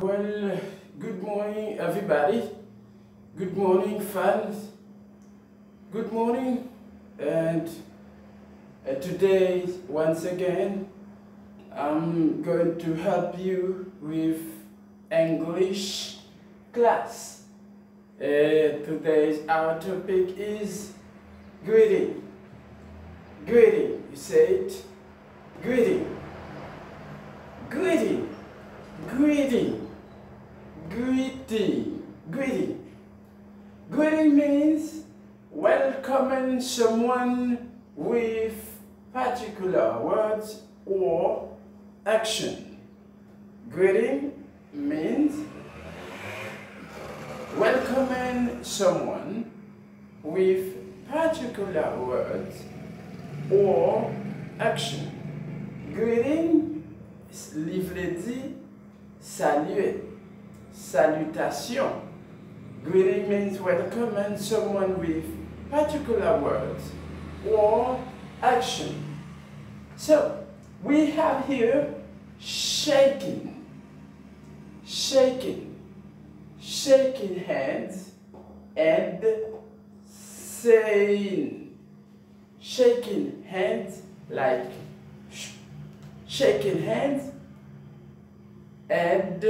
Well, good morning, everybody. Good morning, fans. Good morning, and uh, today, once again, I'm going to help you with English class. Uh, today's our topic is greeting. Greeting. You say it. Greeting. Greeting. Greeting. Greeting. Greeting. Greeting means welcoming someone with particular words or action. Greeting means welcoming someone with particular words or action. Greeting, livre saluer, salutation. Greeting means welcoming someone with particular words or action. So, we have here shaking, shaking, shaking hands and saying, shaking hands like sh- shaking hands and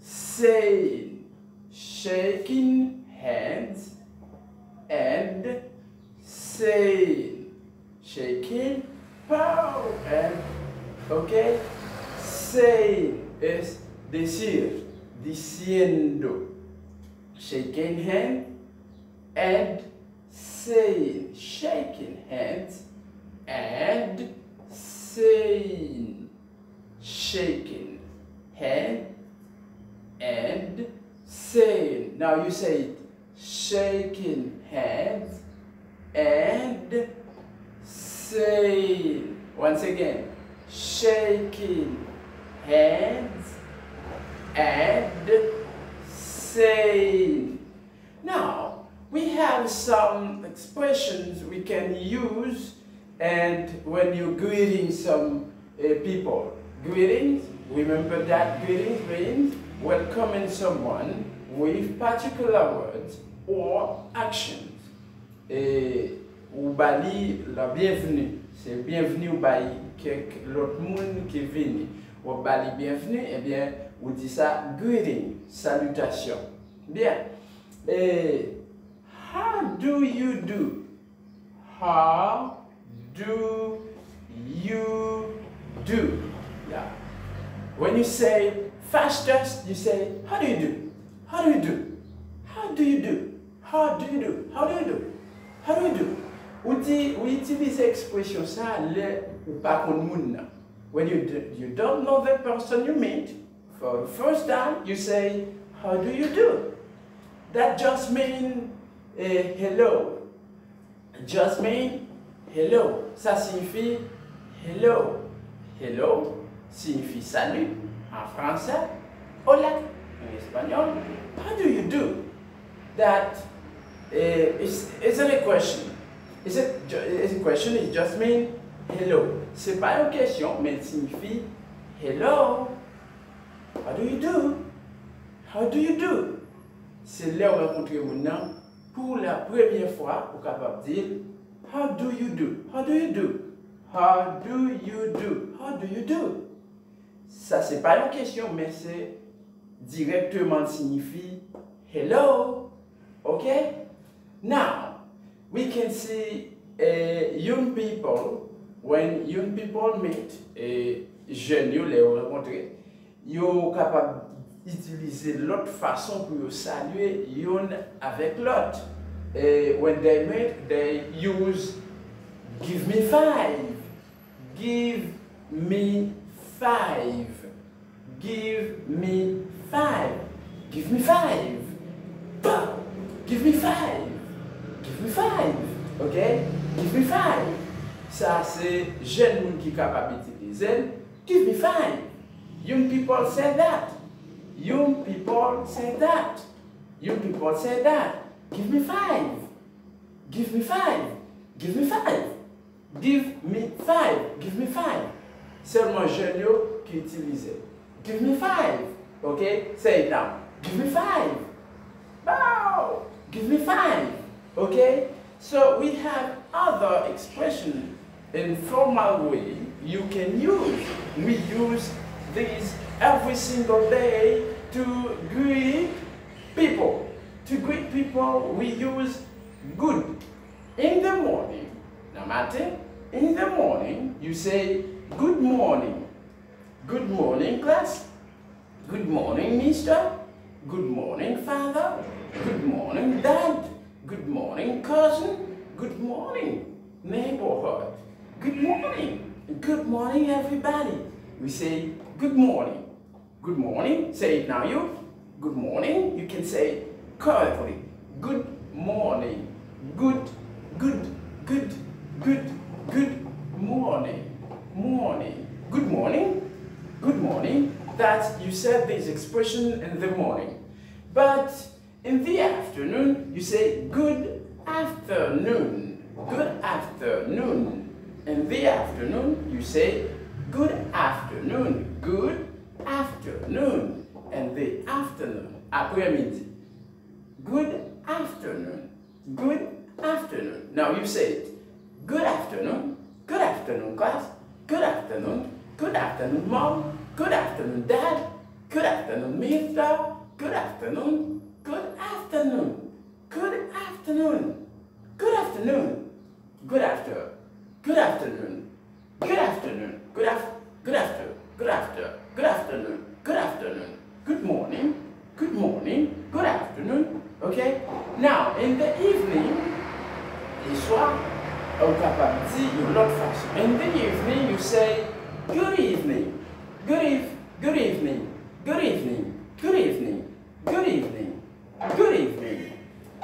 saying, shaking hands and saying, shaking pow and okay, saying es decir, diciendo, shaking hand and saying, shaking hands and saying, shaking hand and saying. Now you say it, shaking hands and saying. Once again, shaking hands and saying. Now, we have some expressions we can use and when you're greeting some uh, people. Greetings, remember that greetings means welcoming someone with particular words or actions. Et ou bali la bienvenue. C'est bienvenue ou quelqu'un l'autre monde qui est wap bali bienvenu, ebyen, eh ou di sa greeting, salutasyon. Bien. E, how do you do? How do you do? Yeah. When you say fastest, you say, how do you do? How do you do? How do you do? How do you do? How do you do? How do you do? Ou, di, ou itilize ekspresyon sa le ou pa kon moun nan. When you, you don't know the person you meet, for the first time, you say, how do you do? That just means uh, hello. Just means hello. Ça signifie hello. Hello signifie salut en français. Hola en espagnol. How do you do? That uh, is, isn't a question. Is it, a question, it just means hello. Se pa yon kesyon, men signifi hello. How do you do? How do you do? Se lè ou renkontre moun nan, pou la premye fwa ou kapap dir How do you do? How do you do? How do you do? How do you do? Sa se pa yon kesyon, men se direktman signifi hello. Ok? Now, we can see uh, young people when young people meet, e jen yo le yo renkontre, yo kapab itilize lot fason pou yo salye yon avek lot. E when they meet, they use give me five, give me five, give me five, give me five, give me five, give me five, ok, give me five. sa se jen moun ki kapab itilize, to be fine. Young people say that. Young people say that. Young people say that. Give me five. Give me five. Give me five. Give me five. Give me five. Selman jen yo ki itilize. Give me five. Ok? Say it now. Give me five. Bow. Give me five. Ok? So we have other expressions in formal way you can use. We use these every single day to greet people. To greet people, we use good. In the morning, no matter, in the morning, you say good morning. Good morning, class. Good morning, mister. Good morning, father. Good morning, dad. Good morning, cousin. Good morning, neighborhood. Good morning. Good morning, everybody. We say good morning. Good morning. Say it now, you. Good morning. You can say correctly. Good morning. Good, good, good, good, good morning. Morning. Good morning. Good morning. That you said this expression in the morning. But in the afternoon, you say good afternoon. Good afternoon. In the afternoon, you say good afternoon. Good afternoon. And the afternoon, après-midi. Good afternoon. Good afternoon. Now you say it. Good afternoon. Good afternoon, class. Good afternoon. Good afternoon, mom. Good afternoon, dad. Good afternoon, mister. Good afternoon. Good afternoon. Good afternoon. Good afternoon. Good after. Good afternoon. Good afternoon. Good after. Good after. Good after. Good afternoon. Good afternoon. Good morning. Good morning. Good afternoon. Okay? Now, in the evening, le soir, au capable dire l'autre façon. In the evening, you say, good evening. Good eve, good evening. Good evening. Good evening. Good evening. Good evening.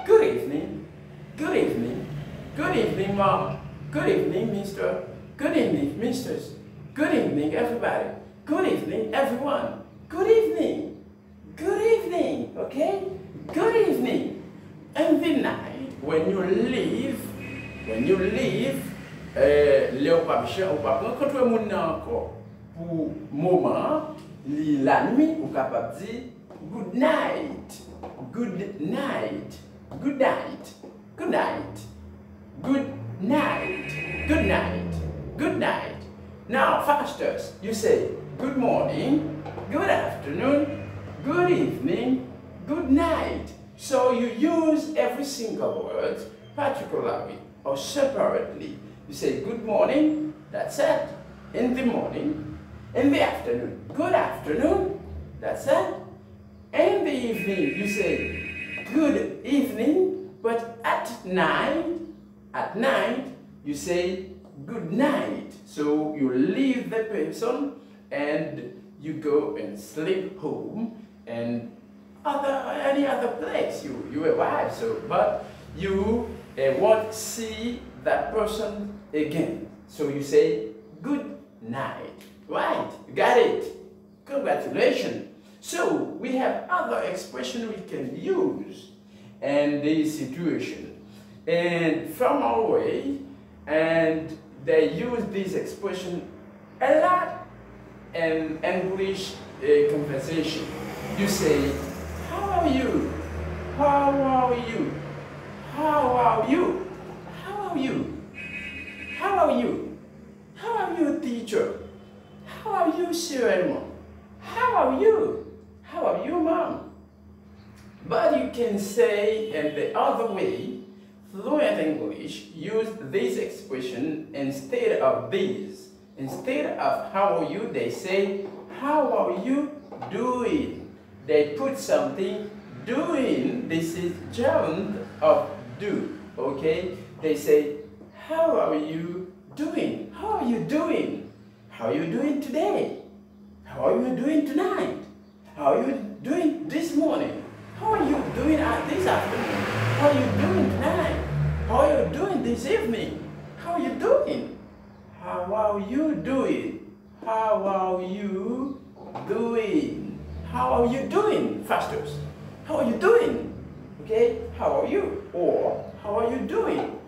Good evening. Good evening. Good evening, mom. Good evening. Misters. Good evening, everybody. Good evening, everyone. Good evening. Good evening, okay? Good evening. And the night, when you leave, when you leave, euh, le ou pa biche, ou pa renkontre moun nan anko pou mouman, li la nuit, ou kapap di, good night, good night, good night, good night, good night, good night, good night. Now, faster, you say, good morning, good afternoon, good evening, good night. So you use every single word particularly or separately. You say good morning, that's it, in the morning, in the afternoon, good afternoon, that's it. In the evening, you say good evening, but at night, at night, you say good night. So you leave the person and you go and sleep home and other any other place you, you arrive. So but you uh, won't see that person again. So you say good night. Right, got it. Congratulations. So we have other expression we can use in this situation. And from our way, and they use this expression a lot in English uh, conversation. You say, how are you? How are you? How are you? How are you? How are you? How are you, teacher? How are you, Sir How are you? How are you, mom? But you can say in the other way, fluent English, use this expression instead of this. Instead of how are you, they say, how are you doing? They put something doing, this is gerund of do, okay? They say, how are you doing? How are you doing? How are you doing today? How are you doing tonight? How are you doing this morning? How are you doing this afternoon? How are you doing tonight? How are you doing this evening? How are you doing? How are you doing? How are you doing? How are you doing, fasters? How are you doing? Okay, how are you? Or how are you doing?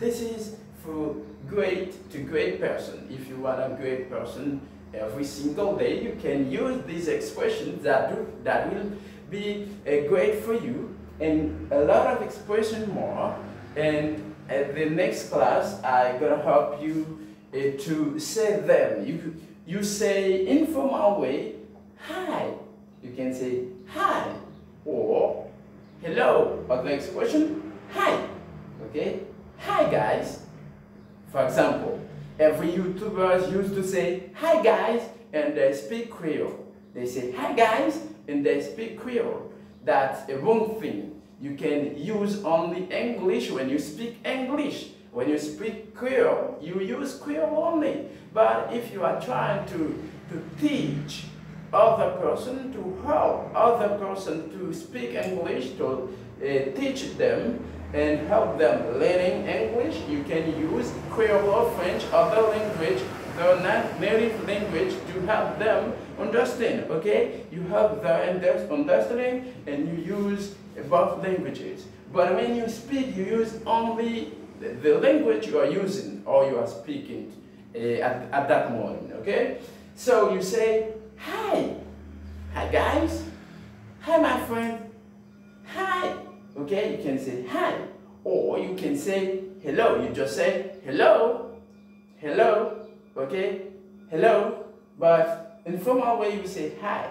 This is for great to great person. If you are a great person, every single day you can use these expressions that, do, that will be uh, great for you and a lot of expression more and at the next class I'm gonna help you uh, to say them. You you say informal way hi. You can say hi or hello But next question, hi okay? Hi guys. For example every YouTubers used to say hi guys and they speak Creole. They say hi guys and they speak Creole. That's a wrong thing you can use only English when you speak English when you speak Creole, you use Creole only. But if you are trying to, to teach other person, to help other person to speak English, to uh, teach them and help them learning English, you can use Creole or French, other language, their native language to help them understand, okay? You help them understanding and you use both languages. But when you speak, you use only the, language you are using or you are speaking uh, at, at that moment, okay? So you say, hi, hi guys, hi my friend, hi, okay? You can say hi, or you can say hello. You just say hello, hello, okay? Hello, but in formal way you say hi.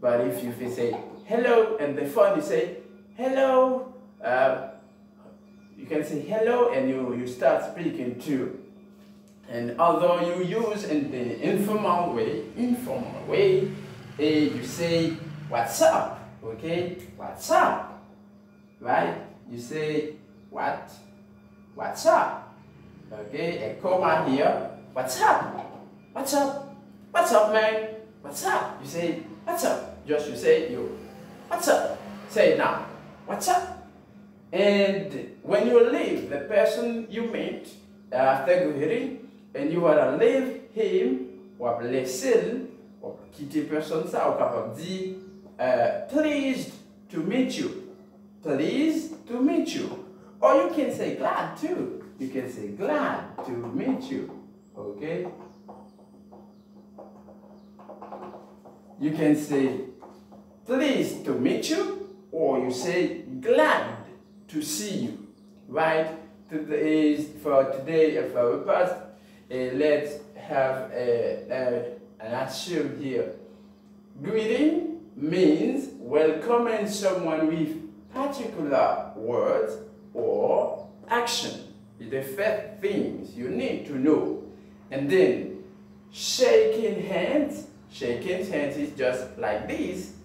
But if you say hello and the phone you say hello, uh, you can say hello and you, you start speaking too. And although you use in the informal way, informal way, eh, you say what's up, okay? What's up, right? You say what? What's up, okay? A comma here, what's up? What's up? What's up, man? What's up? You say what's up? Just you say you, what's up? Say it now, what's up? And when you leave the person you meet after greeting, and you want to leave him, ou laisser, ou quitter dire, uh, pleased to meet you. Pleased to meet you. Or you can say glad too. You can say glad to meet you. Okay? You can say pleased to meet you, or you say glad to see you, right? Today is for today for our past, uh, let's have a, a, an assume here. Greeting means welcoming someone with particular words or action. The first things you need to know. And then shaking hands, shaking hands is just like this,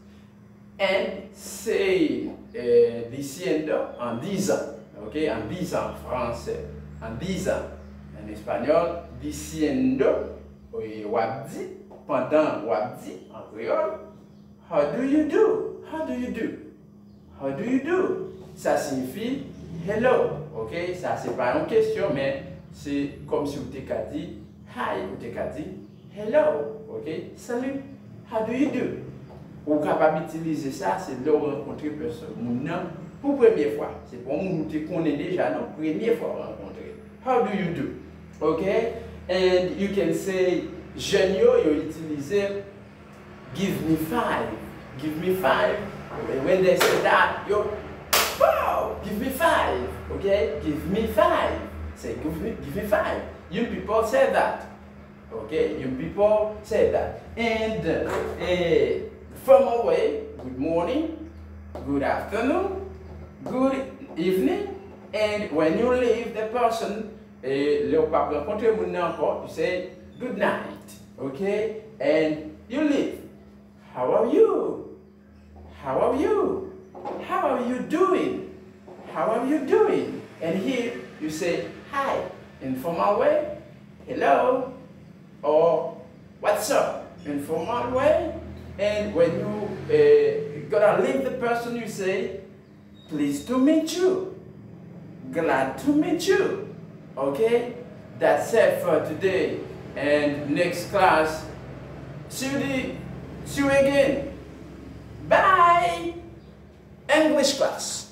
and saying eh, diciendo en disant, ok, en disant en français, en disant en espagnol, diciendo, ou wabdi, pendant wabdi en créole, how do you do? How do you do? How do you do? Ça signifie hello, ok, ça c'est pas une question, mais c'est comme si vous t'avez dit hi, vous t'avez dit hello, ok, salut, how do you do? Ou kapab itilize sa, se lè ou renkontre person. Moun nan, pou premye fwa. Se pou moun nou te konen deja nan, premye fwa renkontre. How do you do? Ok? And you can say, jen yo yo itilize, give me five. Give me five. When they say that, yo, wow, give me five. Ok? Give me five. Say, give me, give me five. You people say that. Ok? You people say that. And, eh, from away, good morning, good afternoon, good evening, and when you leave the person, eh, le encore, you say good night, okay? And you leave. How are you? How are you? How are you doing? How are you doing? And here you say hi, informal way, hello, or what's up, informal way, and when you uh, gonna leave the person, you say, pleased to meet you. Glad to meet you. Okay? That's it for today. And next class, see you, see you again. Bye! English class.